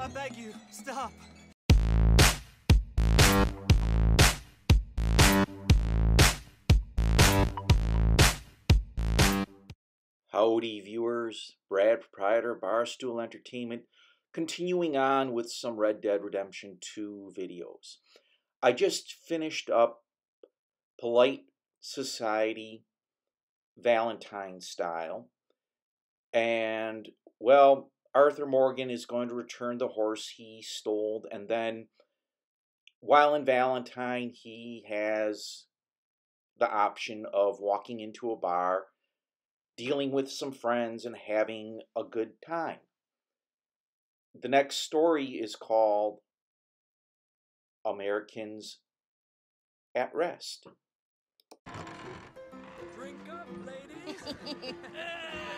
I beg you, stop. Howdy, viewers. Brad, proprietor, Barstool Entertainment, continuing on with some Red Dead Redemption 2 videos. I just finished up Polite Society Valentine style, and well, Arthur Morgan is going to return the horse he stole, and then while in Valentine, he has the option of walking into a bar dealing with some friends and having a good time. The next story is called Americans at Rest. Drink up, ladies.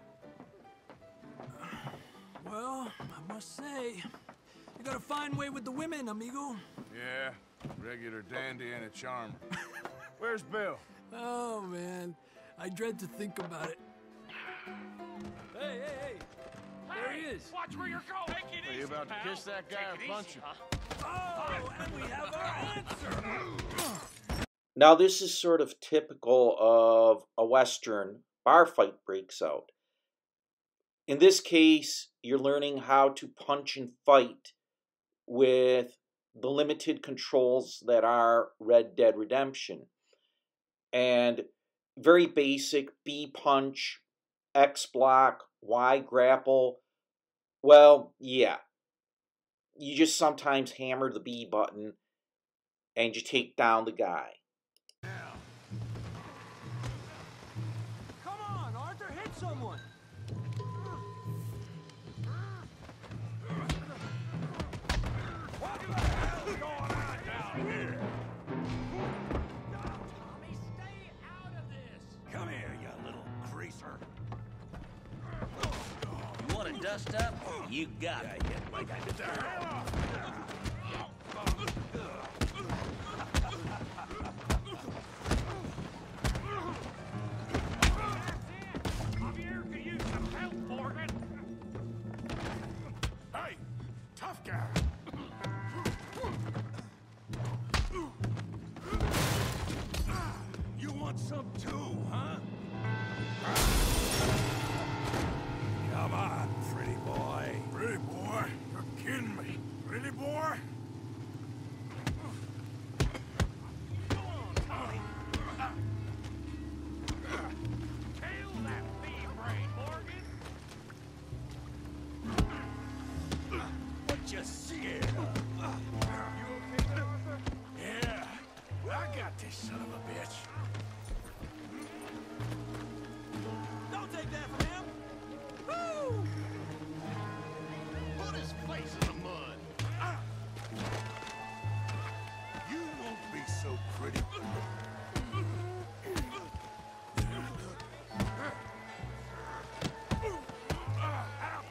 Well, I must say, you got a fine way with the women, amigo. Yeah, regular dandy and a charmer. Where's Bill? Oh, man. I dread to think about it. Hey, hey, hey. There he is. Watch where you're going. Take it Are you easy, about to pal. kiss that guy Take or it punch easy, him? huh? Oh, and we have our answer. Now, this is sort of typical of a Western bar fight breaks out. In this case, you're learning how to punch and fight with the limited controls that are Red Dead Redemption. And very basic B punch, X block, Y grapple. Well, yeah. You just sometimes hammer the B button and you take down the guy. Come on, Arthur, hit someone. You little greaser. You want a dust up? You got to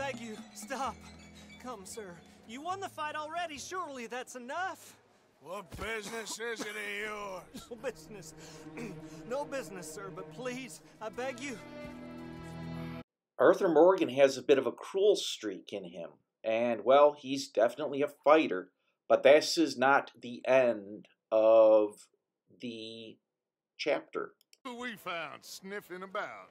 beg you, stop! Come, sir. You won the fight already. Surely that's enough. What business is it of yours? No business. no business, sir, but please, I beg you. Arthur Morgan has a bit of a cruel streak in him, and well, he's definitely a fighter, but this is not the end of the chapter. Who we found sniffing about?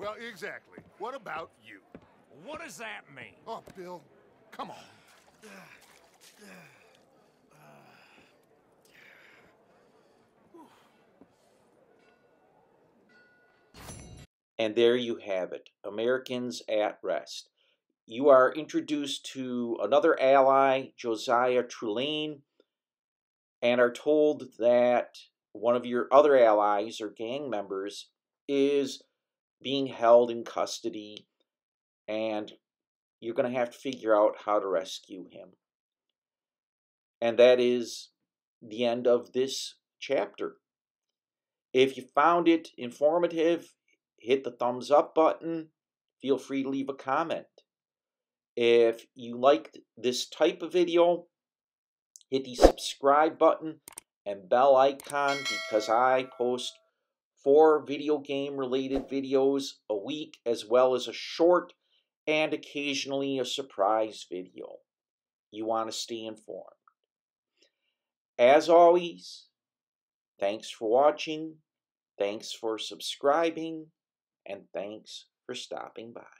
Well, exactly. What about you? What does that mean? Oh, Bill, come on. And there you have it Americans at Rest. You are introduced to another ally, Josiah Trelane, and are told that one of your other allies or gang members is being held in custody, and you're going to have to figure out how to rescue him. And that is the end of this chapter. If you found it informative, hit the thumbs up button. Feel free to leave a comment. If you liked this type of video, hit the subscribe button and bell icon because I post four video game related videos a week as well as a short and occasionally a surprise video. You want to stay informed. As always, thanks for watching, thanks for subscribing, and thanks for stopping by.